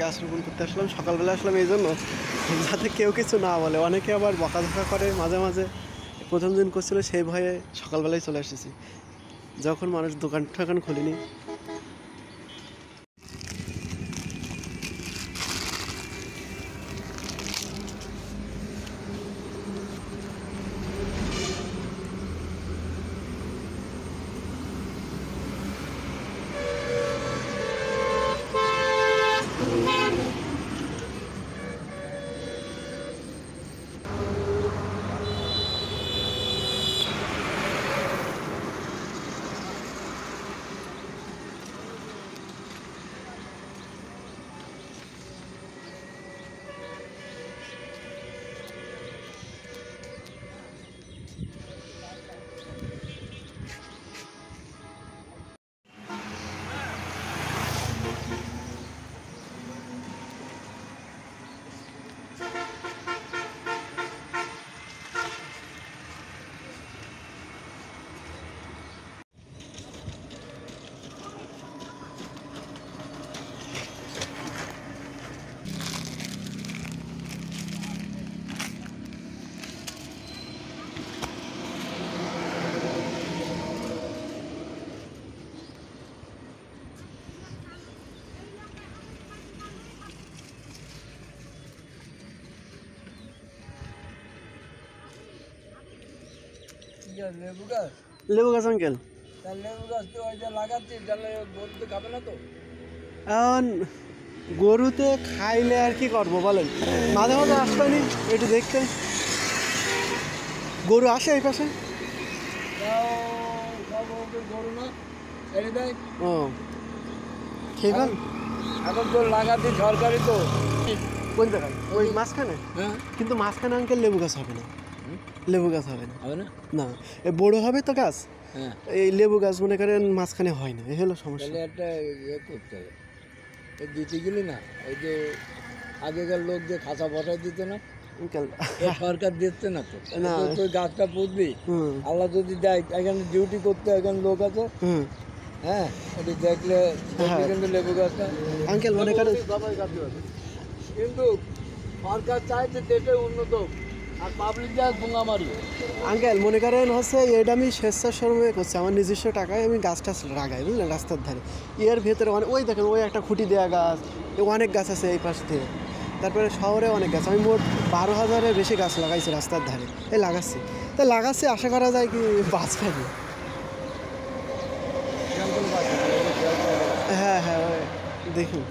গাছ রোপণ করতে আসলাম, সকালবেলা আসলাম এই জন্য। যাতে কেউ কিছু না বলে। অনেকে আবার বকাঝকা করে মাঝে মাঝে। প্রথম দিন করছিল, সেই ভয়ে সকালবেলায় চলে এসেছি। যখন মানুষ দোকান টোকান খুলিনি লেবু গাছ? লেবু গাছ আঙ্কেল। লেবু গাছ তো ওই যে লাগাচ্ছি তাহলে গরু তো খাবে না তো? এখন গরুতে খাইলে আর কি করব বলেন? মাঝে মাঝে আসবেনি একটু দেখতে। গরু আসে এই পাশে? গরু না দেয়। ও এখন তো সরকারি তো। কোন জায়গায় ওই মাঝখানে? হ্যাঁ। কিন্তু মাঝখানে আঙ্কেল লেবু গাছ হবে না। লেবু গাছ হবে না। হবে না? না। এ বড় হবে তো গাছ? হ্যাঁ। এই লেবু গাছ মনে করেন মাঝখানে হয় না এই হলো সমস্যা। তাহলে একটা ইয়ে করতে হবে। দিতে গেলি না ওই যে আগেকার লোক যে খাঁচা বসাই দিত না এ সরকার দিচ্ছে না তো। না। তো তুই গাছটা পুঁতবি। হুম। আল্লাহ যদি দেয় এখানে ডিউটি করতে এখানে লোক আছে। হুম। হ্যাঁ এটি দেখলে দেখবি কিন্তু লেবু গাছটা। আঙ্কেল মনে করেন সবাই হবে কিন্তু সরকার চাইছে দেশে উন্নত হোক। আঙ্কেল, মনে করেন হচ্ছে এটা আমি স্বেচ্ছাশ্রমে করছি, আমার নিজস্ব টাকায় আমি গাছ টাছ লাগাই, বুঝলেন, রাস্তার ধারে। এর ভেতরে অনেক ওই দেখেন, ওই একটা খুঁটি দেওয়া গাছ অনেক গাছ আছে এই পাশ দিয়ে। তারপরে শহরে অনেক গাছ, আমি মোট বারো হাজারের বেশি গাছ লাগাইছি রাস্তার ধারে। এই লাগাচ্ছি। তা লাগাচ্ছি, আশা করা যায় কি বাস খাবে হ্যাঁ হ্যাঁ দেখুন।